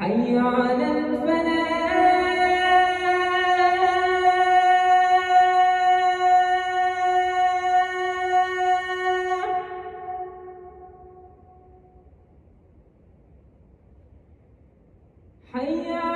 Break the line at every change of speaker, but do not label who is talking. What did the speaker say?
حي على الفلاح. حي